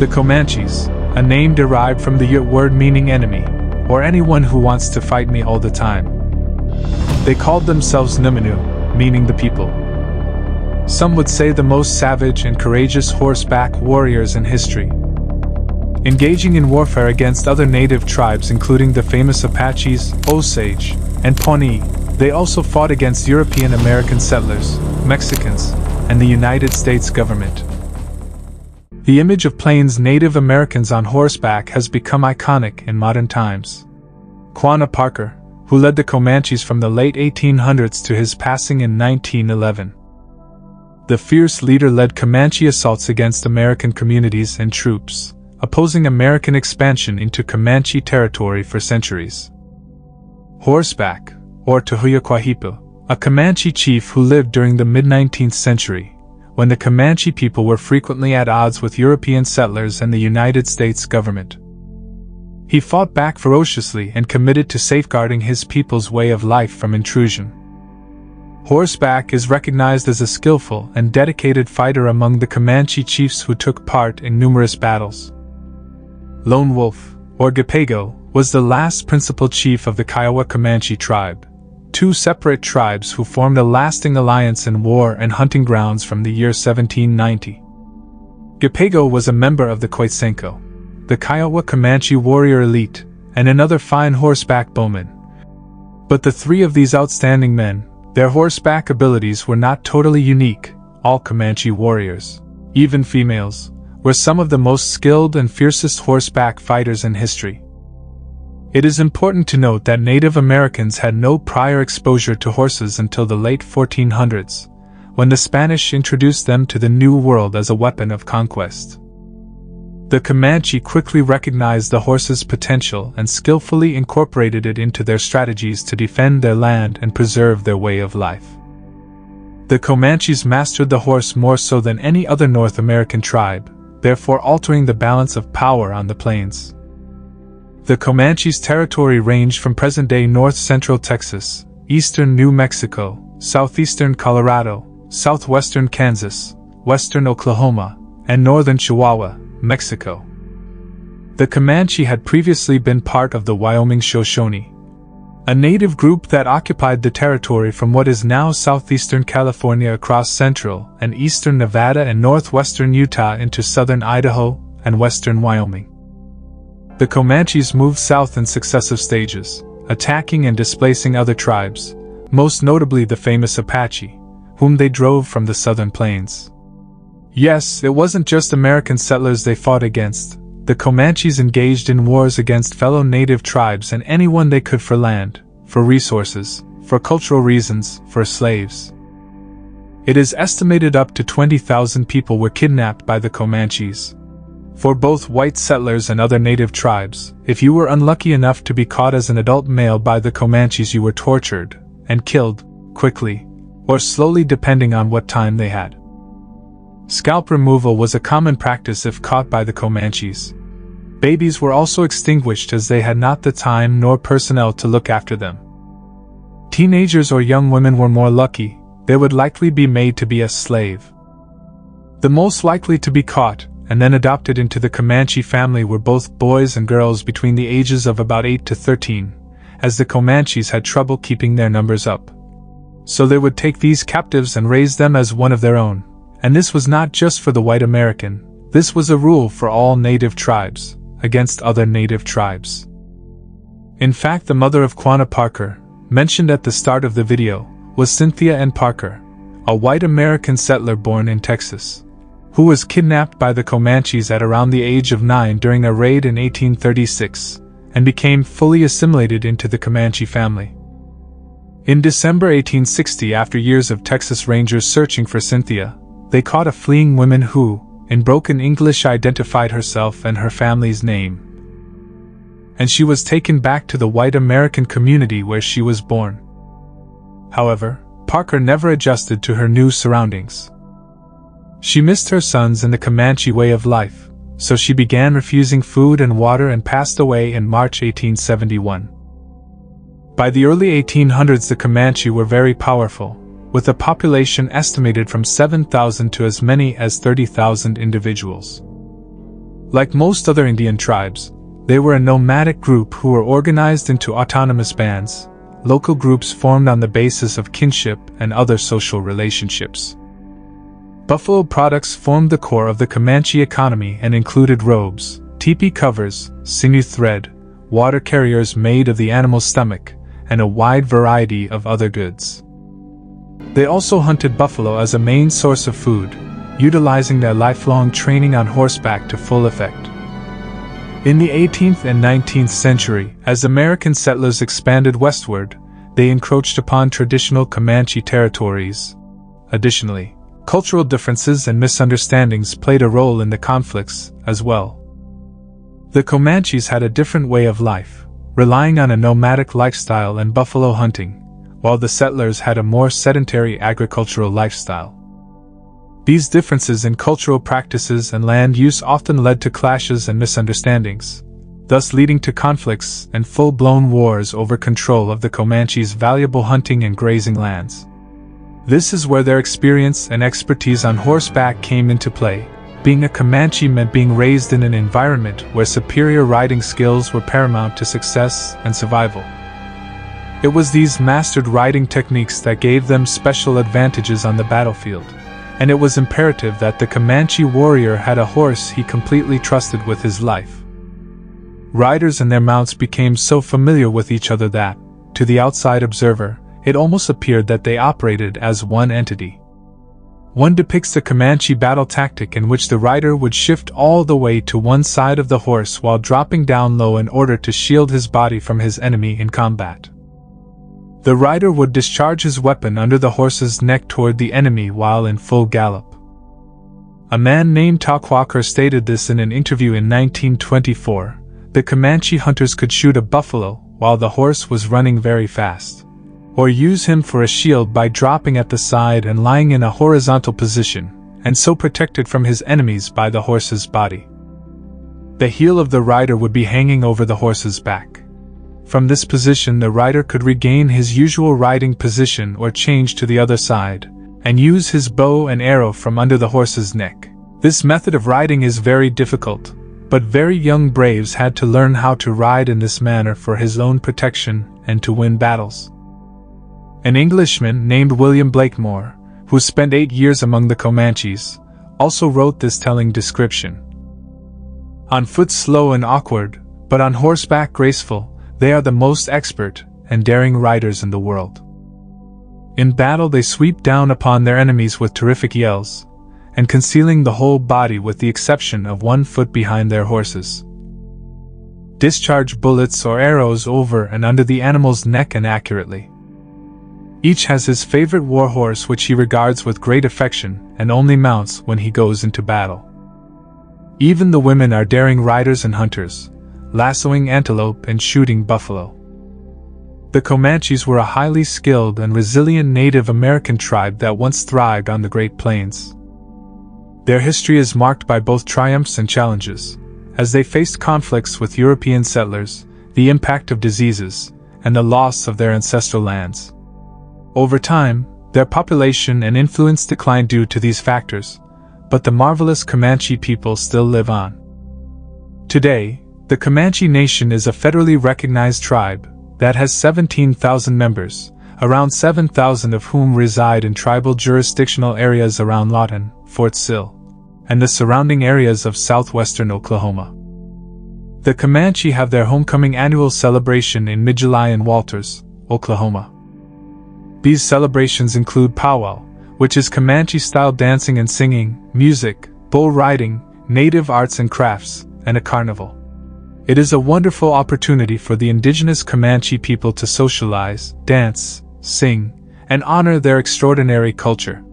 The Comanches, a name derived from the Ute word meaning enemy, or anyone who wants to fight me all the time. They called themselves Numinu, meaning the people. Some would say the most savage and courageous horseback warriors in history. Engaging in warfare against other native tribes, including the famous Apaches, Osage, and Pawnee, they also fought against European American settlers, Mexicans, and the United States government. The image of Plains Native Americans on horseback has become iconic in modern times. Quanah Parker, who led the Comanches from the late 1800s to his passing in 1911. The fierce leader led Comanche assaults against American communities and troops, opposing American expansion into Comanche territory for centuries. Horseback, or Tehuyaquahipo, a Comanche chief who lived during the mid 19th century, when the Comanche people were frequently at odds with European settlers and the United States government. He fought back ferociously and committed to safeguarding his people's way of life from intrusion. Horseback is recognized as a skillful and dedicated fighter among the Comanche chiefs who took part in numerous battles. Lone Wolf, or Guipago, was the last principal chief of the Kiowa Comanche tribe, two separate tribes who formed a lasting alliance in war and hunting grounds from the year 1790. Guipago was a member of the Koitsenko, the Kiowa Comanche warrior elite, and another fine horseback bowman. But the three of these outstanding men, their horseback abilities were not totally unique, all Comanche warriors, even females, were some of the most skilled and fiercest horseback fighters in history. It is important to note that Native Americans had no prior exposure to horses until the late 1400s, when the Spanish introduced them to the New World as a weapon of conquest. The Comanche quickly recognized the horse's potential and skillfully incorporated it into their strategies to defend their land and preserve their way of life. The Comanches mastered the horse more so than any other North American tribe, therefore altering the balance of power on the plains. The Comanches' territory ranged from present day north central Texas, eastern New Mexico, southeastern Colorado, southwestern Kansas, western Oklahoma, and northern Chihuahua, Mexico. The Comanche had previously been part of the Wyoming Shoshone, a native group that occupied the territory from what is now southeastern California across central and eastern Nevada and northwestern Utah into southern Idaho and western Wyoming. The Comanches moved south in successive stages, attacking and displacing other tribes, most notably the famous Apache, whom they drove from the southern plains. Yes, it wasn't just American settlers they fought against. The Comanches engaged in wars against fellow native tribes and anyone they could for land, for resources, for cultural reasons, for slaves. It is estimated up to 20,000 people were kidnapped by the Comanches. For both white settlers and other native tribes, if you were unlucky enough to be caught as an adult male by the Comanches, you were tortured and killed, quickly, or slowly depending on what time they had. Scalp removal was a common practice if caught by the Comanches. Babies were also extinguished as they had not the time nor personnel to look after them. Teenagers or young women were more lucky, they would likely be made to be a slave. The most likely to be caught, and then adopted into the Comanche family were both boys and girls between the ages of about 8 to 13, as the Comanches had trouble keeping their numbers up. So they would take these captives and raise them as one of their own. And this was not just for the white American, this was a rule for all native tribes, against other native tribes. In fact, the mother of Quanah Parker, mentioned at the start of the video, was Cynthia Ann Parker, a white American settler born in Texas, who was kidnapped by the Comanches at around the age of nine during a raid in 1836, and became fully assimilated into the Comanche family. In December 1860, after years of Texas Rangers searching for Cynthia, they caught a fleeing woman who, in broken English, identified herself and her family's name. And she was taken back to the white American community where she was born. However, Parker never adjusted to her new surroundings. She missed her sons and the Comanche way of life, so she began refusing food and water and passed away in March 1871. By the early 1800s, the Comanche were very powerful, with a population estimated from 7,000 to as many as 30,000 individuals. Like most other Indian tribes, they were a nomadic group who were organized into autonomous bands, local groups formed on the basis of kinship and other social relationships. Buffalo products formed the core of the Comanche economy and included robes, teepee covers, sinew thread, water carriers made of the animal's stomach, and a wide variety of other goods. They also hunted buffalo as a main source of food, utilizing their lifelong training on horseback to full effect. In the 18th and 19th century, as American settlers expanded westward, they encroached upon traditional Comanche territories. Additionally, cultural differences and misunderstandings played a role in the conflicts as well. The Comanches had a different way of life, relying on a nomadic lifestyle and buffalo hunting, while the settlers had a more sedentary agricultural lifestyle. These differences in cultural practices and land use often led to clashes and misunderstandings, thus leading to conflicts and full blown wars over control of the Comanches' valuable hunting and grazing lands. This is where their experience and expertise on horseback came into play. Being a Comanche meant being raised in an environment where superior riding skills were paramount to success and survival. It was these mastered riding techniques that gave them special advantages on the battlefield and it was imperative that the Comanche warrior had a horse he completely trusted with his life. Riders and their mounts became so familiar with each other that, to the outside observer, it almost appeared that they operated as one entity. One depicts the Comanche battle tactic in which the rider would shift all the way to one side of the horse while dropping down low in order to shield his body from his enemy in combat. The rider would discharge his weapon under the horse's neck toward the enemy while in full gallop. A man named Talkwaker stated this in an interview in 1924. The Comanche hunters could shoot a buffalo while the horse was running very fast, or use him for a shield by dropping at the side and lying in a horizontal position, and so protected from his enemies by the horse's body. The heel of the rider would be hanging over the horse's back. From this position, the rider could regain his usual riding position or change to the other side, and use his bow and arrow from under the horse's neck. This method of riding is very difficult, but very young braves had to learn how to ride in this manner for his own protection and to win battles. An Englishman named William Blakemore, who spent eight years among the Comanches, also wrote this telling description. On foot slow and awkward, but on horseback graceful, they are the most expert and daring riders in the world. In battle, they sweep down upon their enemies with terrific yells, and concealing the whole body with the exception of one foot behind their horses. Discharge bullets or arrows over and under the animal's neck and accurately. Each has his favorite war horse which he regards with great affection and only mounts when he goes into battle. Even the women are daring riders and hunters, lassoing antelope and shooting buffalo. The Comanches were a highly skilled and resilient Native American tribe that once thrived on the Great Plains. Their history is marked by both triumphs and challenges, as they faced conflicts with European settlers, the impact of diseases, and the loss of their ancestral lands. Over time, their population and influence declined due to these factors, but the marvelous Comanche people still live on. Today, the Comanche Nation is a federally recognized tribe that has 17,000 members, around 7,000 of whom reside in tribal jurisdictional areas around Lawton, Fort Sill, and the surrounding areas of southwestern Oklahoma. The Comanche have their homecoming annual celebration in mid July in Walters, Oklahoma. These celebrations include powwow, which is Comanche style dancing and singing, music, bull riding, native arts and crafts, and a carnival. It is a wonderful opportunity for the indigenous Comanche people to socialize, dance, sing, and honor their extraordinary culture.